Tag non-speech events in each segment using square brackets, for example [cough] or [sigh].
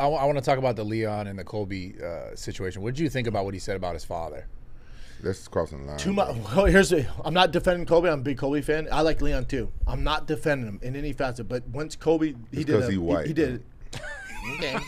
I, want to talk about the Leon and the Colby uh, situation. What did you think about what he said about his father? That's crossing the line. Too much. Well, here's the, I'm not defending Colby. I'm a big Colby fan. I like Leon too. I'm not defending him in any facet. But once Colby, he It's did. 'cause a- he white, He, did. okay.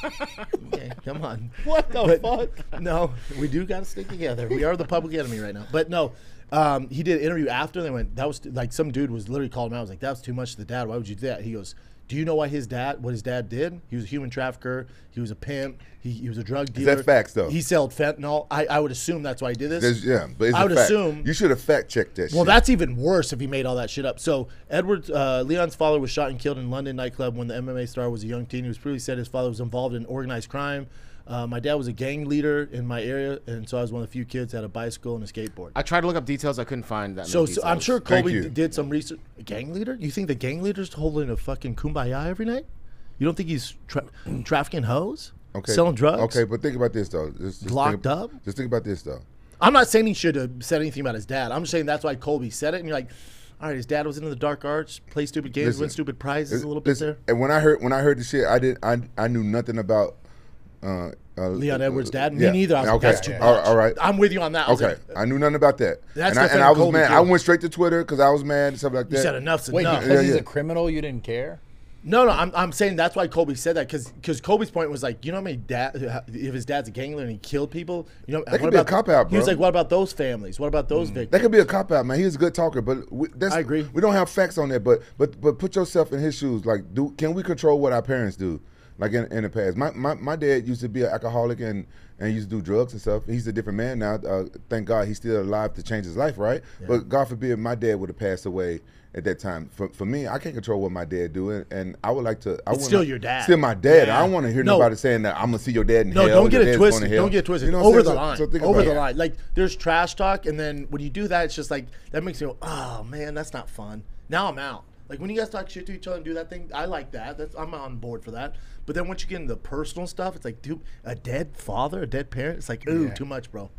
okay. Come on. [laughs] What the But- fuck? No, we do got to stick together. We are the public enemy right now. But no, um, he did an interview after. And they went. That was like some dude was literally calling him out. I was like, "That was too much to the dad. Why would you do that?" He goes. Do you know why his dad, what his dad did? He was a human trafficker. He was a pimp. He, he was a drug dealer. that facts, though? He sold fentanyl. I, I would assume that's why he did this. There's, yeah, but it's I would fact. assume- you should have fact checked that. Well, shit. that's even worse if he made all that shit up. So, Edward uh, Leon's father was shot and killed in London nightclub when the MMA star was a young teen. He was previously said his father was involved in organized crime. Uh, my dad was a gang leader in my area, and so I was one of the few kids that had a bicycle and a skateboard. I tried to look up details. I couldn't find that. So, many so I'm sure Thank Colby d- did some research. Gang leader? You think the gang leader's holding a fucking kumbaya every night? You don't think he's tra- [clears throat] trafficking hoes? okay. Selling drugs? Okay, but think about this though. Just, just Locked think, up? Just think about this though. I'm not saying he should have said anything about his dad. I'm just saying that's why Colby said it, and you're like, all right, his dad was into the dark arts, play stupid games, Listen, win stupid prizes a little bit Listen, there. And when I heard when I heard the shit, I did I I knew nothing about uh, uh, Leon uh, Edwards' dad? yeah. Me neither. I was like, okay. that's too All right, much. all right. I'm with you on that. I Okay, like, I knew nothing about that. That's and I, and I was mad. too. I went straight to Twitter because I was mad and stuff like that. you said enough's Wait, enough. because Yeah, he's yeah. a criminal, you didn't care? No, no, I'm, I'm saying that's why Colby said that because because Colby's point was like, you know how many dad if his dad's a gang leader and he killed people, you know, That could what be a about cop-out, He was like, what about those families? What about those victims? That could be a cop out, man. He's a good talker, but we, that's, I agree. We don't have facts on that, but but but put yourself in his shoes. Like, do can we control what our parents do? Like in, in the past, my, my my dad used to be an alcoholic and and used to do drugs and stuff. He's a different man now. Uh, thank God he's still alive to change his life, right? But God forbid my dad would have passed away at that time. For, for me, I can't control what my dad do, and, and I would like to. I It's still your dad. Still my dad. Yeah. I don't want to hear No. nobody saying that I'm gonna see your dad in No, hell. don't get it twisted. Don't get twisted. You know Over the line. so think Over the it. line. Like there's trash talk, and then when you do that, it's just like that makes you go, oh man, that's not fun. Now I'm out. Like when you guys talk shit to each other and do that thing, I like that. That's I'm on board for that. But then once you get into the personal stuff, it's like, dude, a dead father, a dead parent. It's like, ooh, Yeah. too much, bro.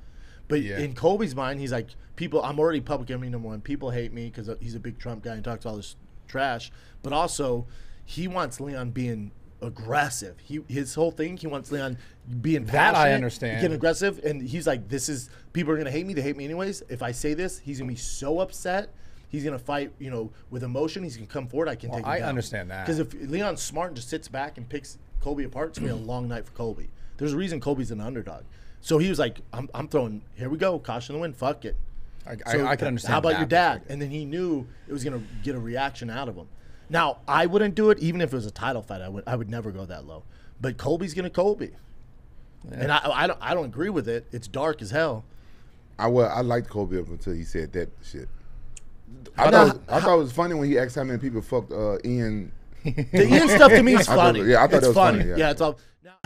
But Yeah. in Colby's mind, he's like, people. I'm already public enemy number one. People hate me because uh, he's a big Trump guy and talks all this trash. But also, he wants Leon being aggressive. He his whole thing. He wants Leon being That I understand. getting aggressive, and he's like, "This is people are gonna hate me. They hate me anyways. If I say this, he's gonna be so upset. He's gonna fight, you know, with emotion. He's gonna come forward. I can take. Him I down. understand that. because if Leon's smart and just sits back and picks Colby apart, it's gonna be a mm. long night for Colby. There's a reason Colby's an underdog. So he was like, "I'm, I'm throwing. Here we go. Caution in the wind. Fuck it." I, So I, I can understand. How about that your dad? And then he knew it was gonna get a reaction out of him. Now I wouldn't do it, even if it was a title fight. I would I would never go that low. But Colby's gonna Colby, and I I don't I don't agree with it. It's dark as hell. I well, I liked Colby up until he said that shit. I How- thought, it was, I thought it was funny when he asked how many people fucked uh, Ian. The Ian stuff to me is [laughs] I thought- funny. yeah, I thought it's that was funny, yeah. yeah, it's all.